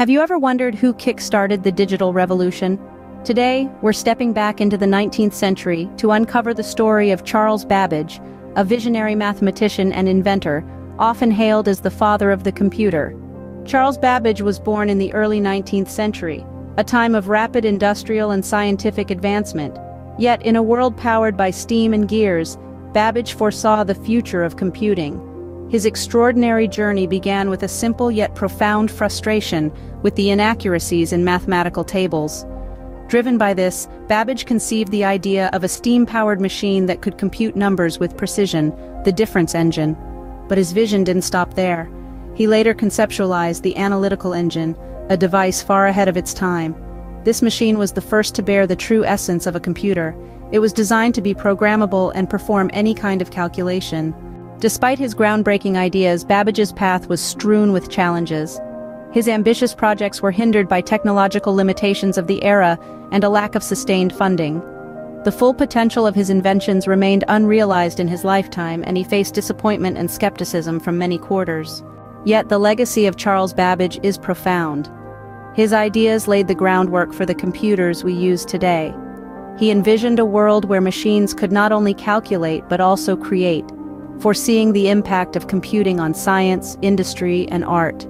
Have you ever wondered who kick-started the digital revolution? Today, we're stepping back into the 19th century to uncover the story of Charles Babbage, a visionary mathematician and inventor, often hailed as the father of the computer. Charles Babbage was born in the early 19th century, a time of rapid industrial and scientific advancement. Yet in a world powered by steam and gears, Babbage foresaw the future of computing. His extraordinary journey began with a simple yet profound frustration with the inaccuracies in mathematical tables. Driven by this, Babbage conceived the idea of a steam-powered machine that could compute numbers with precision, the difference engine. But his vision didn't stop there. He later conceptualized the analytical engine, a device far ahead of its time. This machine was the first to bear the true essence of a computer. It was designed to be programmable and perform any kind of calculation. Despite his groundbreaking ideas, Babbage's path was strewn with challenges. His ambitious projects were hindered by technological limitations of the era and a lack of sustained funding. The full potential of his inventions remained unrealized in his lifetime and he faced disappointment and skepticism from many quarters. Yet the legacy of Charles Babbage is profound. His ideas laid the groundwork for the computers we use today. He envisioned a world where machines could not only calculate but also create, foreseeing the impact of computing on science, industry, and art.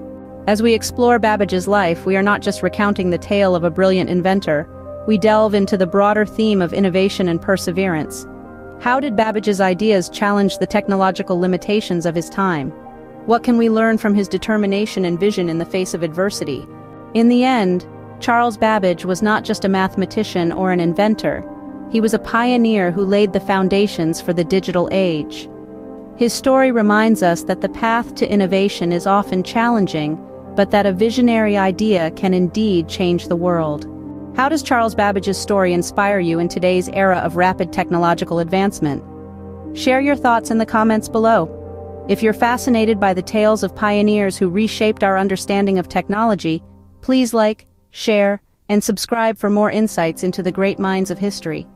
As we explore Babbage's life, we are not just recounting the tale of a brilliant inventor, we delve into the broader theme of innovation and perseverance. How did Babbage's ideas challenge the technological limitations of his time? What can we learn from his determination and vision in the face of adversity? In the end, Charles Babbage was not just a mathematician or an inventor, he was a pioneer who laid the foundations for the digital age. His story reminds us that the path to innovation is often challenging, but that a visionary idea can indeed change the world. How does Charles Babbage's story inspire you in today's era of rapid technological advancement? Share your thoughts in the comments below. If you're fascinated by the tales of pioneers who reshaped our understanding of technology, please like, share, and subscribe for more insights into the great minds of history.